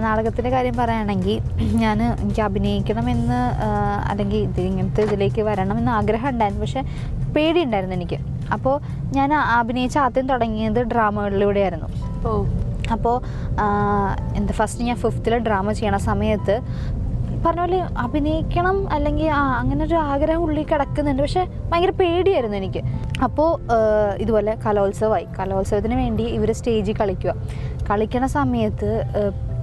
നാടകത്തിന്റെ കാര്യം പറയുകയാണെങ്കിൽ ഞാൻ എനിക്ക് അഭിനയിക്കണമെന്ന് അല്ലെങ്കിൽ ഇത് ഇങ്ങനത്തെ ഇതിലേക്ക് വരണമെന്ന് ആഗ്രഹം ഉണ്ടായിരുന്നു പക്ഷേ പേടിയുണ്ടായിരുന്നു എനിക്ക്. അപ്പോൾ ഞാൻ അഭിനയിച്ച ആദ്യം തുടങ്ങിയത് ഡ്രാമകളിലൂടെയായിരുന്നു. ഓ. അപ്പോൾ എന്താ ഫസ്റ്റ് ഞാൻ ഫിഫ്ത്തിൽ ഡ്രാമ ചെയ്യണ സമയത്ത് പറഞ്ഞ പോലെ അഭിനയിക്കണം അല്ലെങ്കിൽ ആ അങ്ങനെ ഒരു ആഗ്രഹം ഉള്ളിൽ കിടക്കുന്നുണ്ട്. പക്ഷെ ഭയങ്കര പേടിയായിരുന്നു എനിക്ക്. അപ്പോൾ ഇതുപോലെ കലോത്സവമായി. കലോത്സവത്തിന് വേണ്ടി ഇവർ സ്റ്റേജിൽ കളിക്കുക. കളിക്കണ സമയത്ത്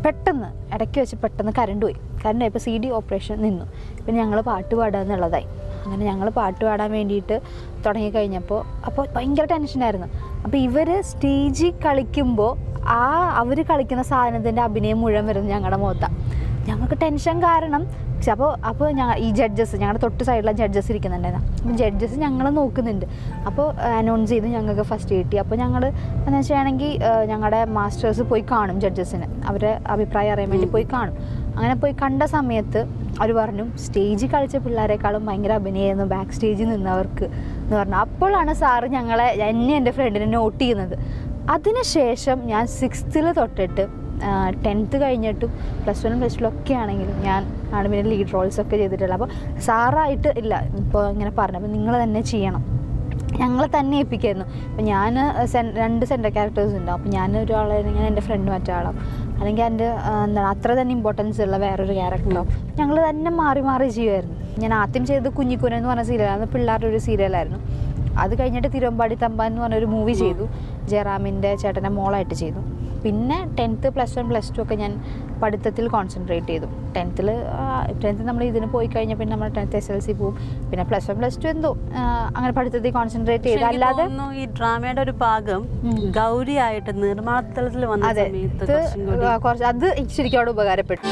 പെട്ടെന്ന് ഇടയ്ക്ക് വെച്ച് പെട്ടെന്ന് കരണ്ട് പോയി. കരണ്ട് പോയപ്പോൾ സി ഡി ഓപ്പറേഷൻ നിന്നു. പിന്നെ ഞങ്ങൾ പാട്ട് പാടുക എന്നുള്ളതായി. അങ്ങനെ ഞങ്ങൾ പാട്ട് പാടാൻ വേണ്ടിയിട്ട് തുടങ്ങിക്കഴിഞ്ഞപ്പോൾ അപ്പോൾ ഭയങ്കര ടെൻഷനായിരുന്നു അപ്പോൾ ഇവർ സ്റ്റേജിൽ കളിക്കുമ്പോൾ ആ അവർ കളിക്കുന്ന സാധനത്തിന്റെ അഭിനയം മുഴുവൻ വരുന്നത് ഞങ്ങളുടെ മുഖത്താണ് ഞങ്ങൾക്ക് ടെൻഷൻ കാരണം അപ്പോൾ അപ്പോൾ ഞങ്ങൾ ഈ ജഡ്ജസ് ഞങ്ങളുടെ തൊട്ട് സൈഡിലെ ജഡ്ജസ് ഇരിക്കുന്നുണ്ടായിരുന്നു. അപ്പം ജഡ്ജസ് ഞങ്ങളെ നോക്കുന്നുണ്ട്. അപ്പോൾ അനൗൺസ് ചെയ്ത് ഞങ്ങൾക്ക് ഫസ്റ്റ് കിട്ടി. അപ്പോൾ ഞങ്ങൾ എന്ന് വെച്ചാണെങ്കിൽ ഞങ്ങളുടെ മാസ്റ്റേഴ്സ് പോയി കാണും ജഡ്ജസിന് അവരെ അഭിപ്രായം അറിയാൻ വേണ്ടി പോയി കാണും. അങ്ങനെ പോയി കണ്ട സമയത്ത് അവർ പറഞ്ഞു സ്റ്റേജിൽ കളിച്ച പിള്ളേരെക്കാളും ഭയങ്കര അഭിനയമായിരുന്നു ബാക്ക് സ്റ്റേജിൽ നിന്നവർക്ക്. എന്ന് പറഞ്ഞു. അപ്പോഴാണ് സാറ് ഞങ്ങളെ എന്നെ എന്റെ ഫ്രണ്ടിനെ നോട്ട് ചെയ്യുന്നത്. അതിനുശേഷം ഞാൻ സിക്സ്ത്തിൽ തൊട്ടിട്ട് ടെൻത്ത് കഴിഞ്ഞിട്ടും പ്ലസ് വൺ പ്ലസ് ടു ഒക്കെ ആണെങ്കിലും ഞാൻ ആണ് പിന്നെ ലീഡ് റോൾസ് ഒക്കെ ചെയ്തിട്ടുള്ളത്. അപ്പോൾ സാറായിട്ട് ഇല്ല ഇപ്പോൾ ഇങ്ങനെ പറഞ്ഞു. അപ്പോൾ നിങ്ങൾ തന്നെ ചെയ്യണം. ഞങ്ങളെ തന്നെ ഏൽപ്പിക്കായിരുന്നു. അപ്പം ഞാൻ സെൻ രണ്ട് സെന്റർ ക്യാരക്ടേഴ്സ് ഉണ്ടാവും അപ്പോൾ ഞാൻ ഒരാളെ ഞാൻ എന്റെ ഫ്രണ്ട് മറ്റാളാവും അല്ലെങ്കിൽ എന്റെ എന്താണ് അത്ര തന്നെ ഇമ്പോർട്ടൻസ് ഉള്ള വേറൊരു ക്യാരക്ടറോ ഞങ്ങൾ തന്നെ മാറി മാറി ചെയ്യുമായിരുന്നു ഞാൻ ആദ്യം ചെയ്തത് കുഞ്ഞിക്കുന എന്ന് പറഞ്ഞ സീരിയലായിരുന്നു പിള്ളേരുടെ ഒരു സീരിയലായിരുന്നു അത് കഴിഞ്ഞിട്ട് തിരുവമ്പാടി തമ്പാൻ എന്ന് പറഞ്ഞൊരു മൂവി ചെയ്തു. ജയറാമിന്റെ ചേട്ടന്റെ മോളായിട്ട് ചെയ്തു. പിന്നെ tenth plus one plus two ഒക്കെ ഞാൻ പഠിത്തത്തിൽ കോൺസെൻട്രേറ്റ് ചെയ്തു. ടെൻത്തിൽ ടെൻത്ത് നമ്മൾ ഇതിന് പോയി കഴിഞ്ഞാൽ പിന്നെ നമ്മൾ ടെൻത്ത് എസ് എൽ സി പോവും. പിന്നെ പ്ലസ് വൺ പ്ലസ് ടു എന്തോ അങ്ങനെ പഠിത്തത്തിൽ കോൺസെൻട്രേറ്റ് ചെയ്തു. അല്ലാതെ ഈ ഡ്രാമയുടെ ഒരു ഭാഗം ഗൗരി ഗൗരിയായിട്ട് നിർമ്മാണത്തിൽ വന്ന അതെ. സമയത്ത് കുറച്ച് അത് ശരിക്കും അവിടെ ഉപകാരപ്പെട്ടു.